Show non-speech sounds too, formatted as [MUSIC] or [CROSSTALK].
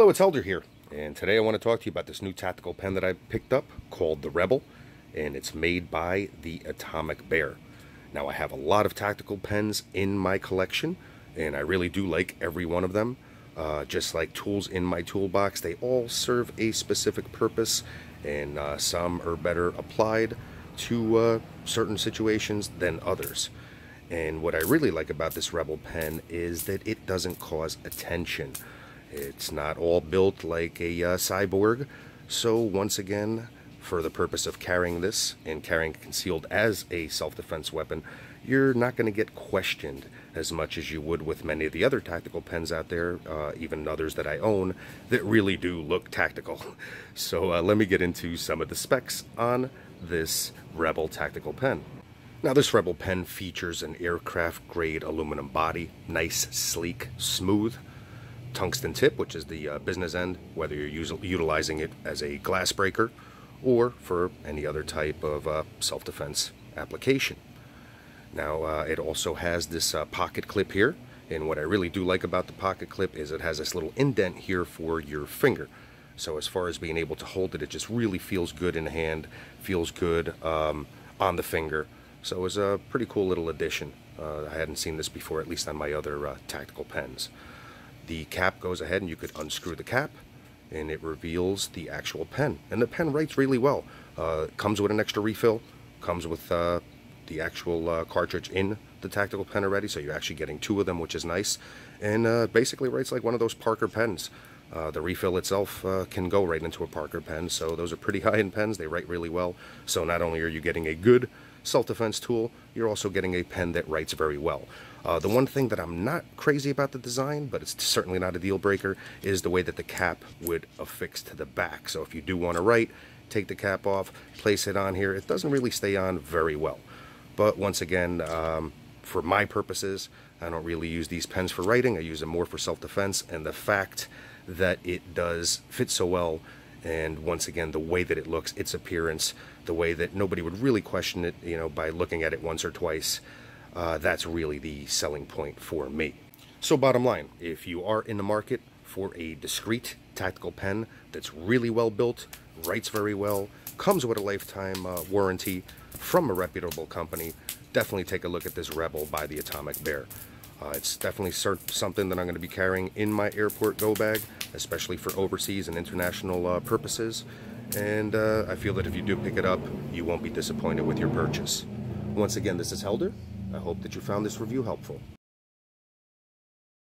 Hello, it's Helder here, and today I want to talk to you about this new tactical pen that I picked up called the Rebel, and it's made by the Atomic Bear. Now, I have a lot of tactical pens in my collection, and I really do like every one of them. Uh, just like tools in my toolbox, they all serve a specific purpose, and uh, some are better applied to uh, certain situations than others. And what I really like about this Rebel pen is that it doesn't cause attention. It's not all built like a uh, cyborg. So once again, for the purpose of carrying this and carrying concealed as a self-defense weapon, you're not going to get questioned as much as you would with many of the other tactical pens out there, uh, even others that I own, that really do look tactical. [LAUGHS] So uh, let me get into some of the specs on this Rebel tactical pen. Now this Rebel pen features an aircraft grade aluminum body, nice, sleek, smooth, tungsten tip, which is the uh, business end, whether you're utilizing it as a glass breaker or for any other type of uh, self-defense application. Now uh, it also has this uh, pocket clip here, and what I really do like about the pocket clip is it has this little indent here for your finger. So as far as being able to hold it, it just really feels good in hand, feels good um, on the finger. So it was a pretty cool little addition. Uh, I hadn't seen this before, at least on my other uh, tactical pens the cap goes ahead and you could unscrew the cap and it reveals the actual pen. And the pen writes really well. Uh, comes with an extra refill, comes with uh, the actual uh, cartridge in the tactical pen already, so you're actually getting two of them, which is nice. And uh, basically writes like one of those Parker pens. Uh, the refill itself uh, can go right into a Parker pen, so those are pretty [LAUGHS] high-end pens. They write really well. So not only are you getting a good self-defense tool, you're also getting a pen that writes very well. Uh, the one thing that I'm not crazy about the design, but it's certainly not a deal breaker, is the way that the cap would affix to the back. So if you do want to write, take the cap off, place it on here. It doesn't really stay on very well. But once again, um, for my purposes, I don't really use these pens for writing. I use them more for self-defense. And the fact that it does fit so well and once again the way that it looks its appearance the way that nobody would really question it you know by looking at it once or twice uh, that's really the selling point for me. So bottom line, if you are in the market for a discreet tactical pen that's really well built, writes very well, comes with a lifetime uh, warranty from a reputable company, definitely take a look at this Rebel by the Atomic Bear. Uh, it's definitely something that I'm going to be carrying in my airport go bag, especially for overseas and international uh, purposes. And uh, I feel that if you do pick it up, you won't be disappointed with your purchase. Once again, this is Helder, I hope that you found this review helpful.